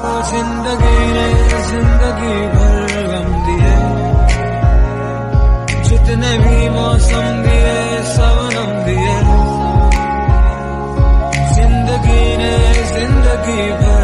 ज़िंदगी ने ज़िंदगी भर गम दिए। जितने भी मौसम दिए सवनम दिए। ज़िंदगी ने ज़िंदगी भर